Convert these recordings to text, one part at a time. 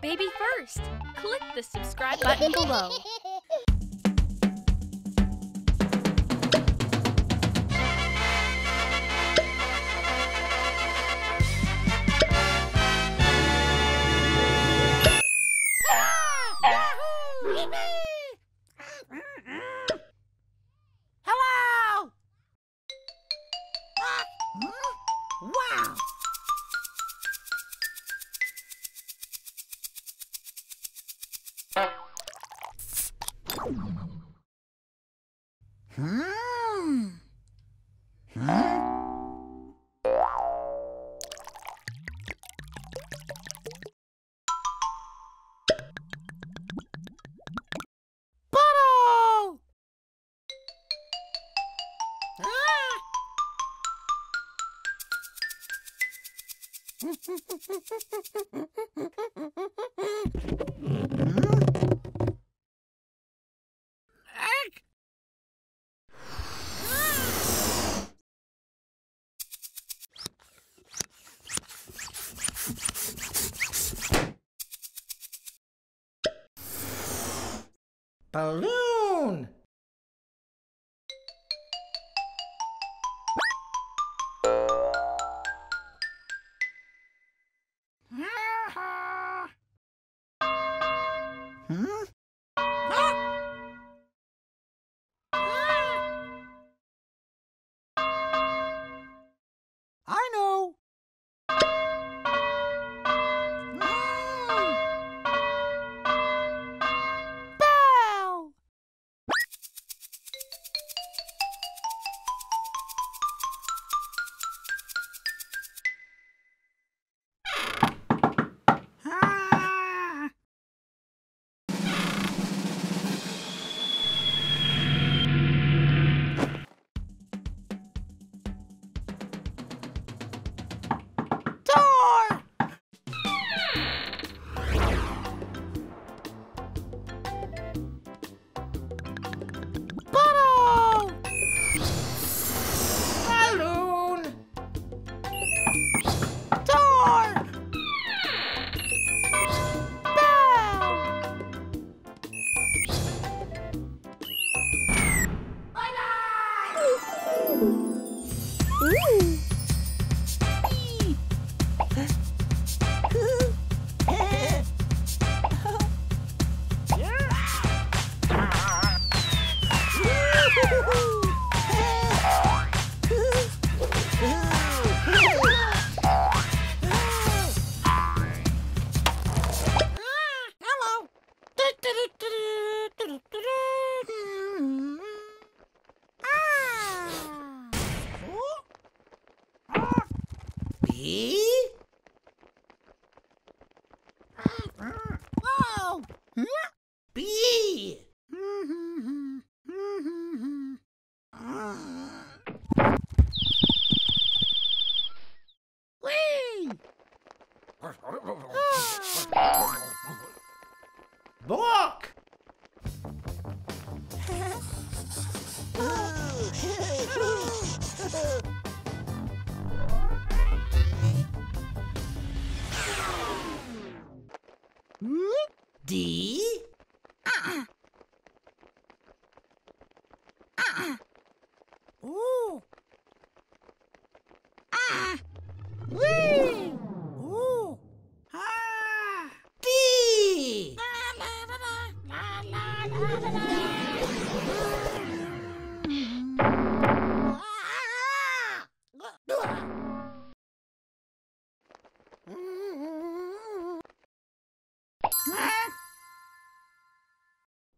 baby first. Click the subscribe button below. balloon.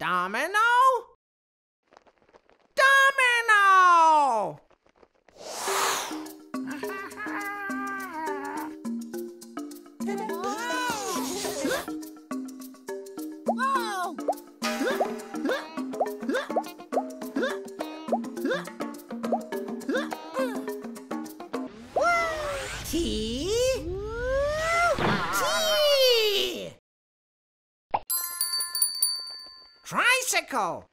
Domino? Cal.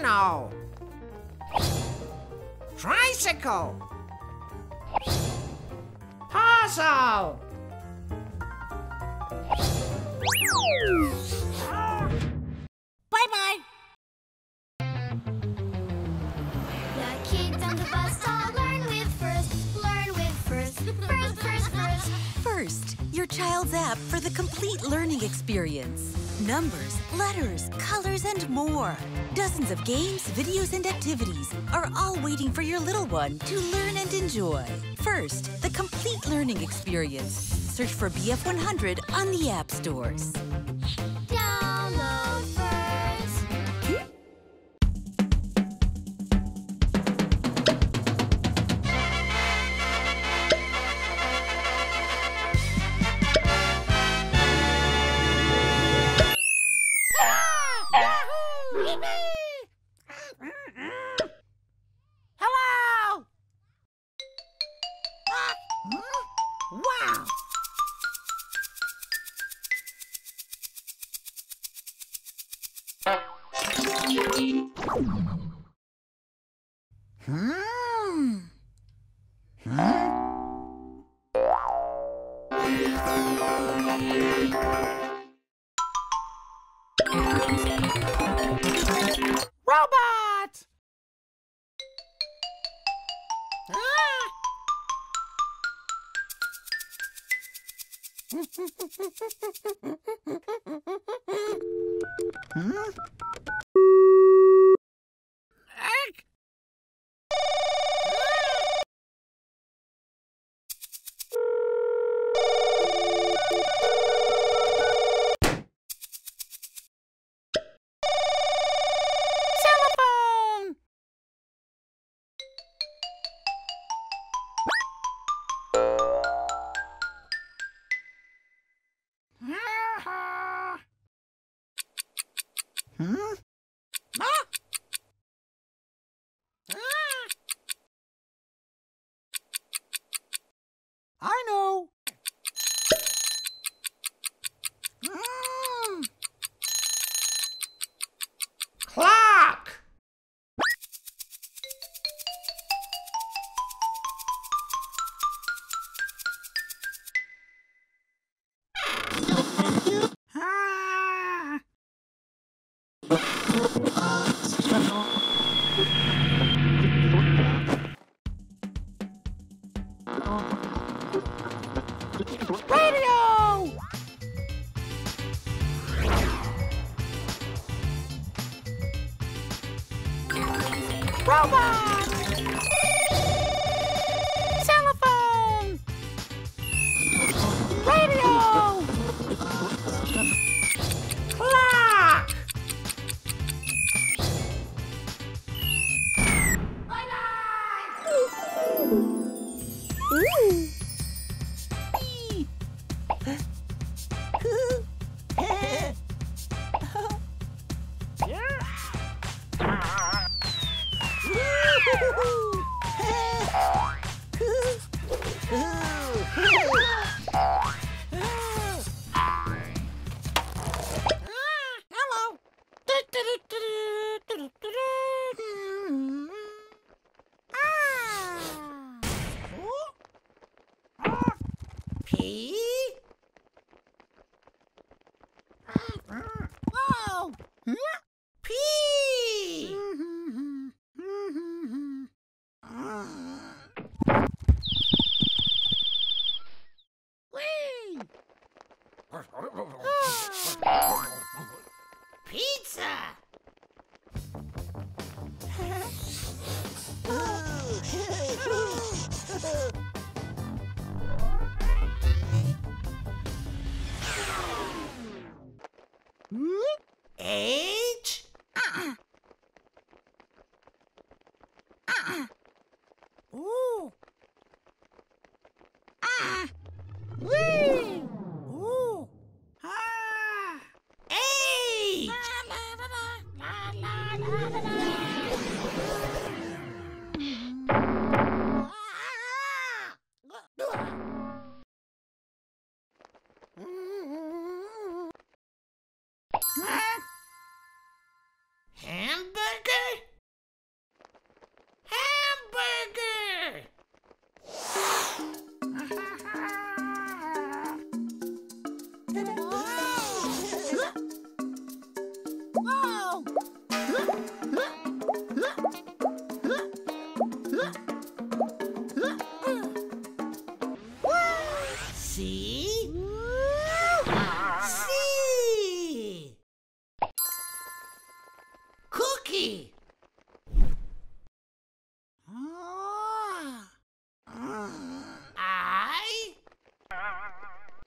Piano. Tricycle. Puzzle. Child's app for the complete learning experience. Numbers, letters, colors, and more. Dozens of games, videos, and activities are all waiting for your little one to learn and enjoy. First, the complete learning experience. Search for BF100 on the app stores. Wow. Hmm. Hmm? Hello. H. Ooh.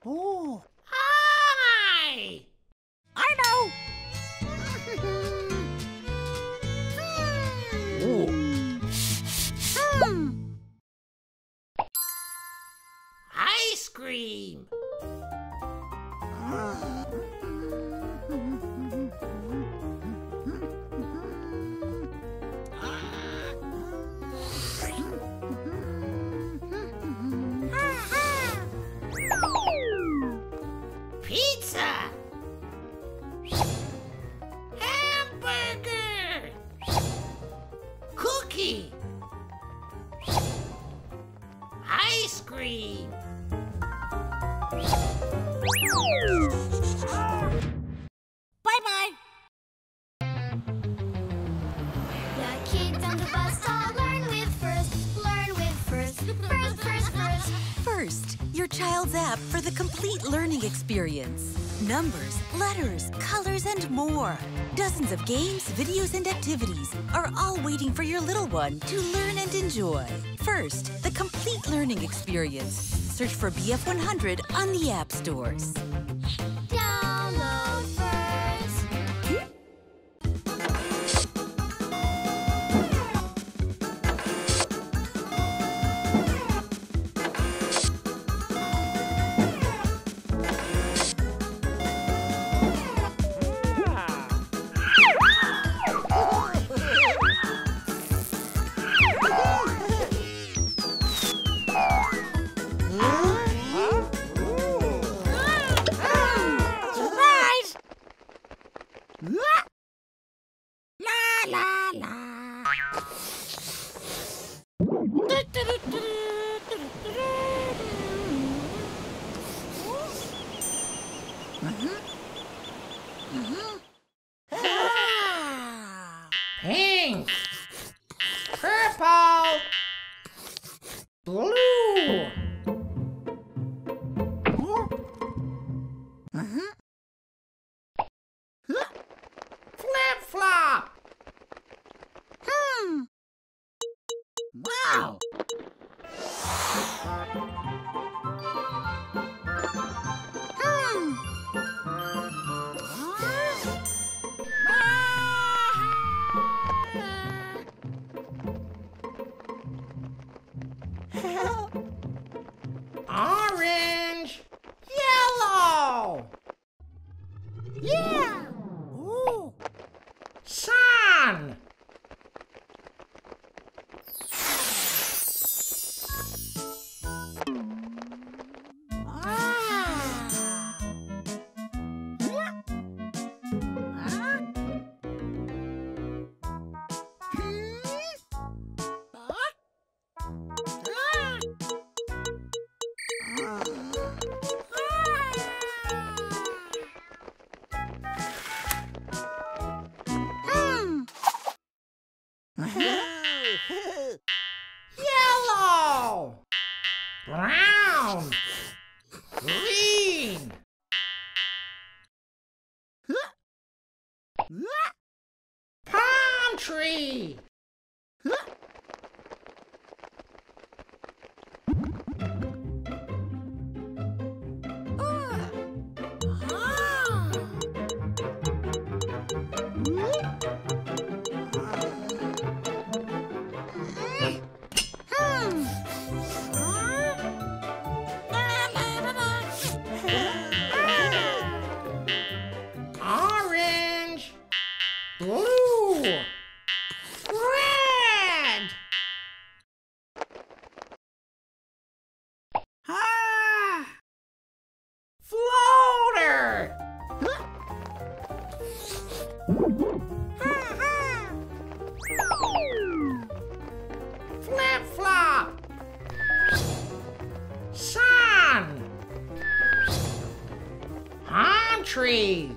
Oh, experience. Numbers, letters, colors, and more. Dozens of games, videos, and activities are all waiting for your little one to learn and enjoy. First, the complete learning experience. Search for BF100 on the app stores. blue. tree.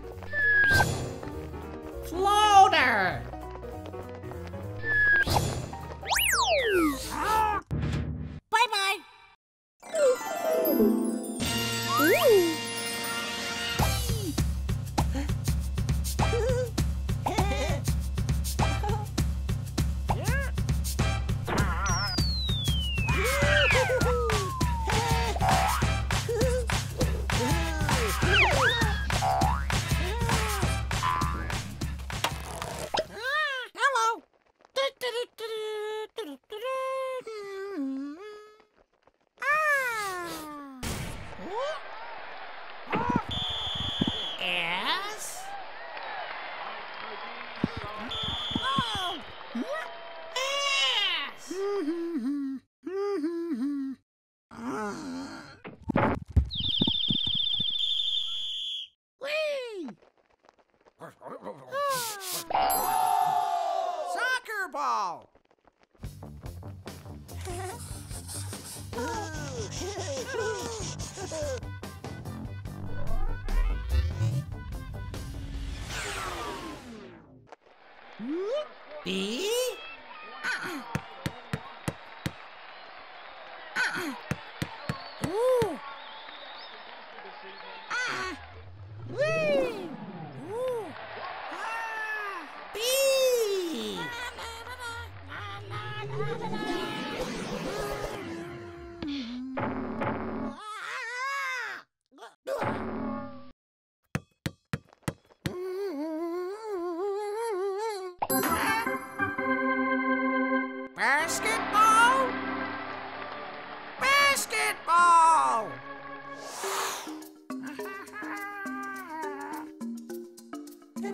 哇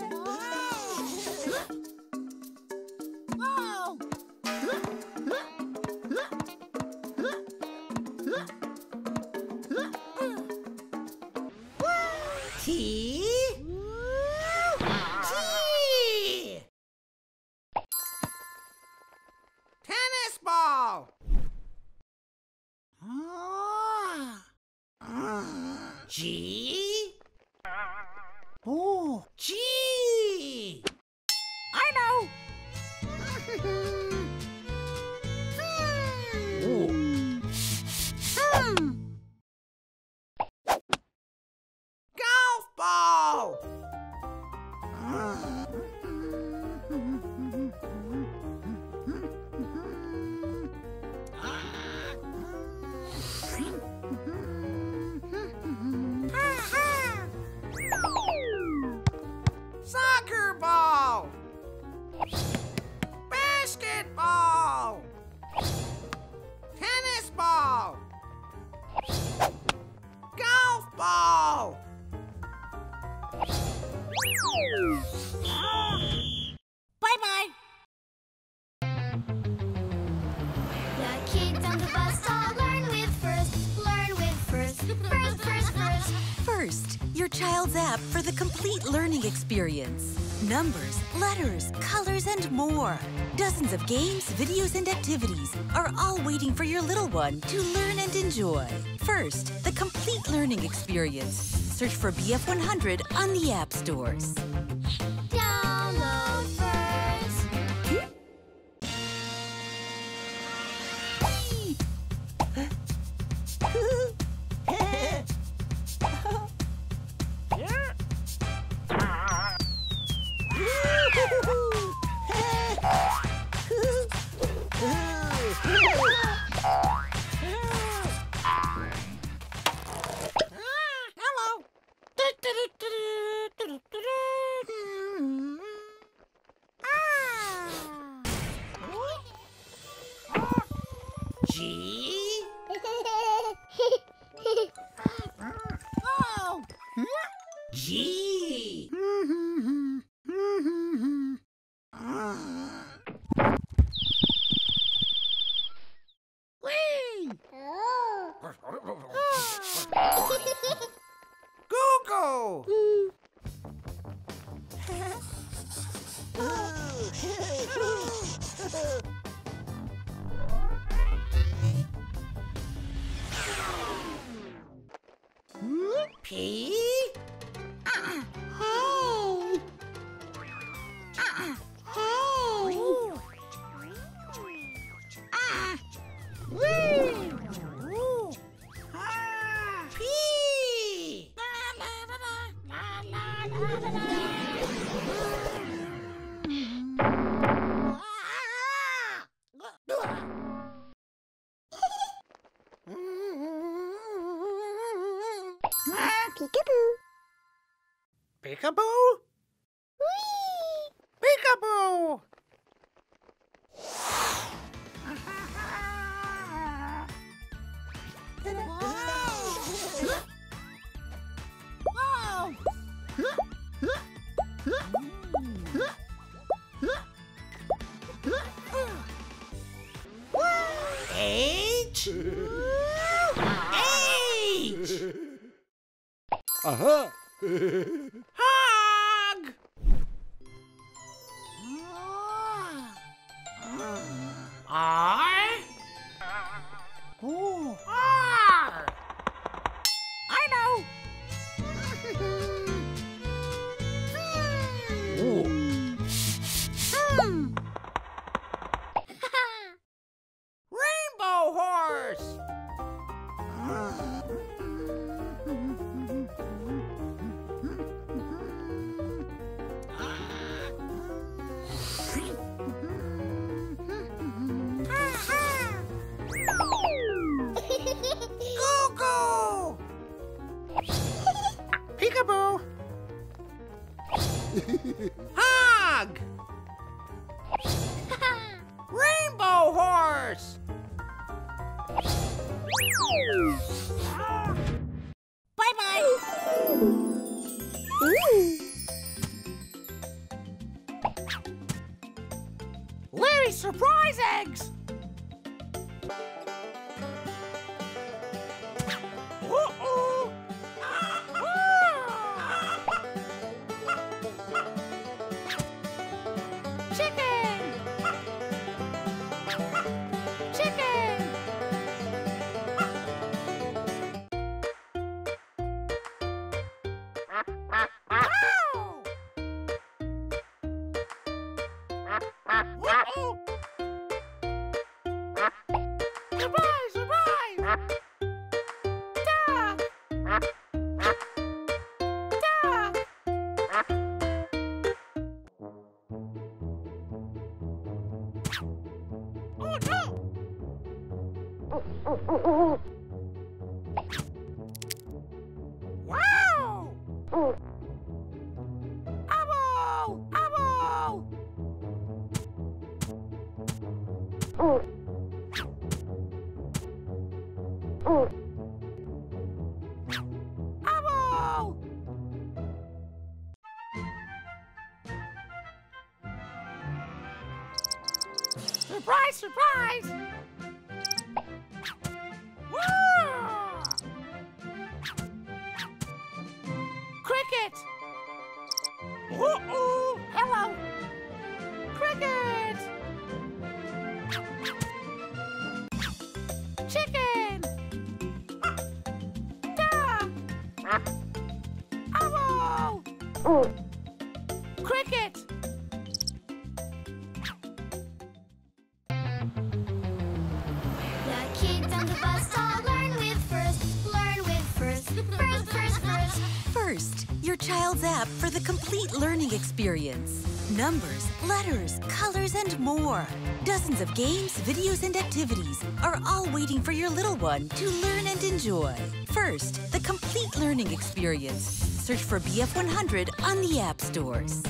complete learning experience. Numbers, letters, colors, and more. Dozens of games, videos, and activities are all waiting for your little one to learn and enjoy. First, the complete learning experience. Search for BF100 on the app stores. トゥルトゥルトゥルトゥル Peekaboo. Peekaboo. Peekaboo. Aha! Surprise! Learning experience. Numbers, letters, colors, and more. Dozens of games, videos, and activities are all waiting for your little one to learn and enjoy. First, the complete learning experience. Search for BF100 on the app stores.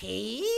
P.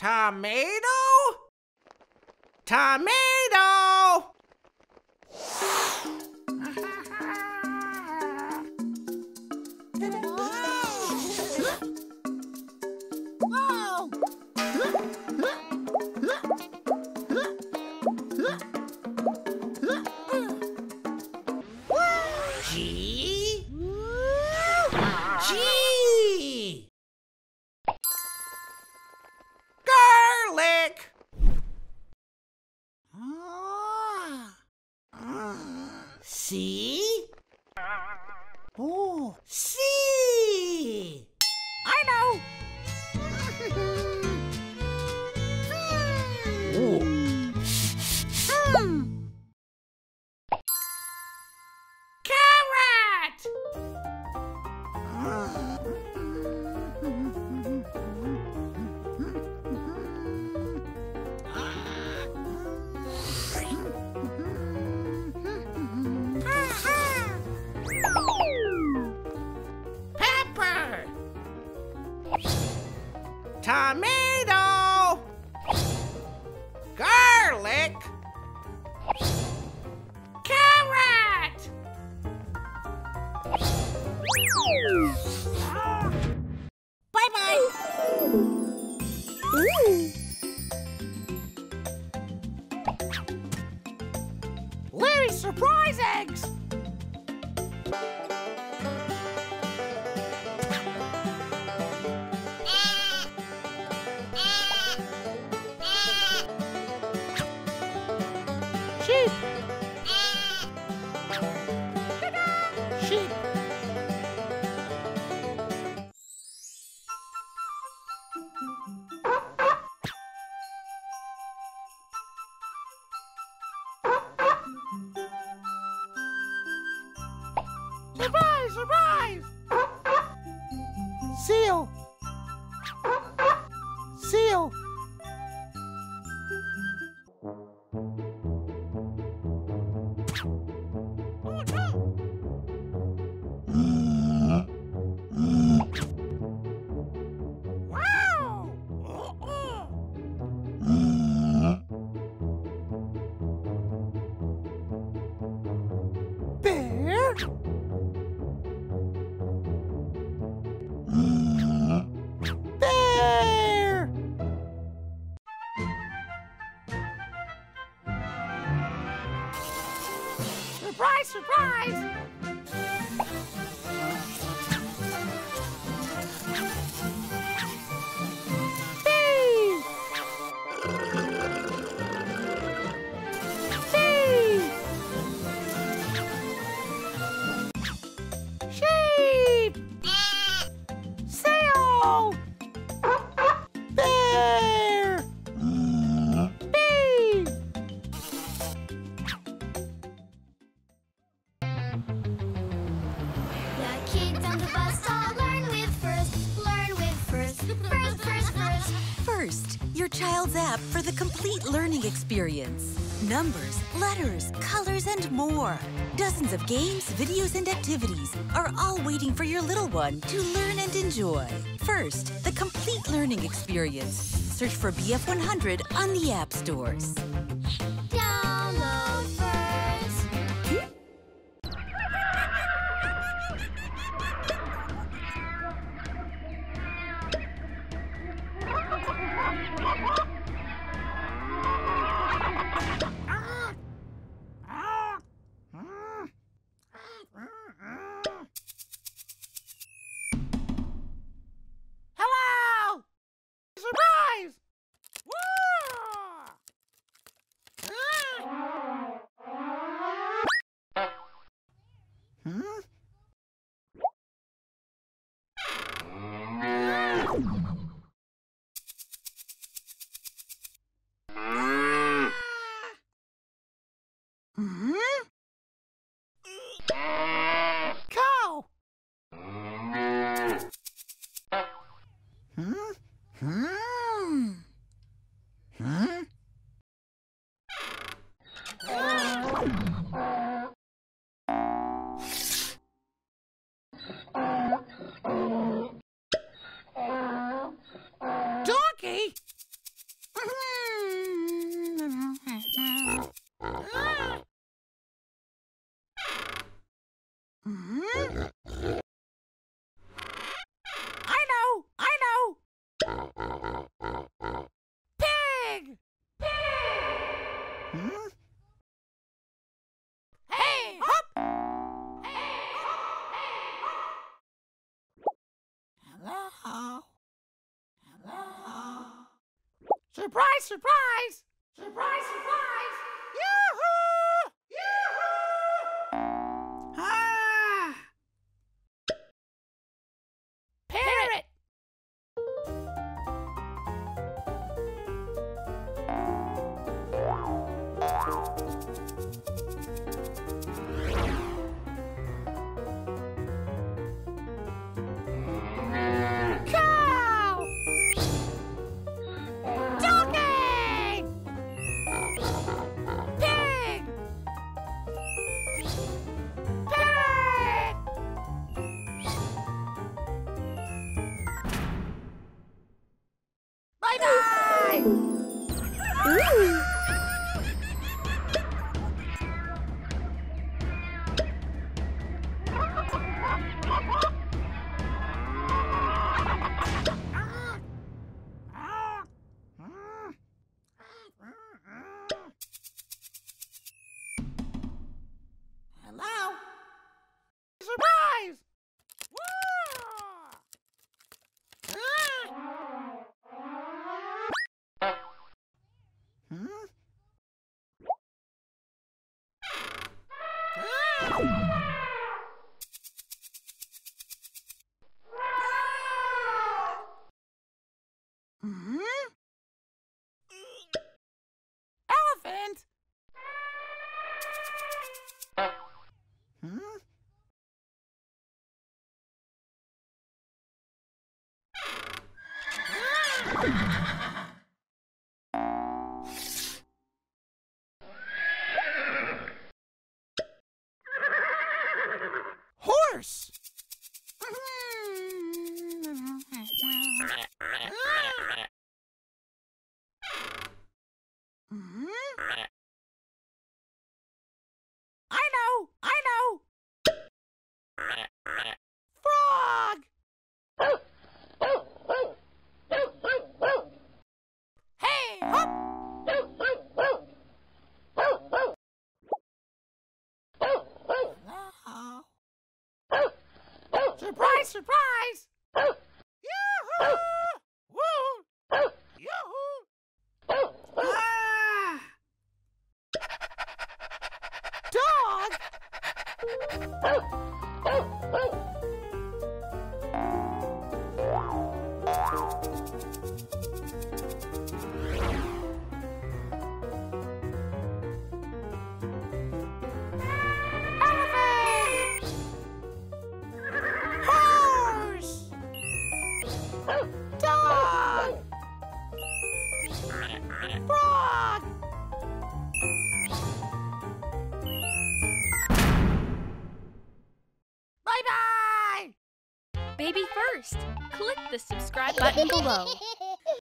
Tomato? Tomato! Surprise! Surprise! Seal! Seal! Experience. Numbers, letters, colors, and more. Dozens of games, videos, and activities are all waiting for your little one to learn and enjoy. First, the complete learning experience. Search for BF100 on the app stores. Surprise, surprise! Surprise, surprise!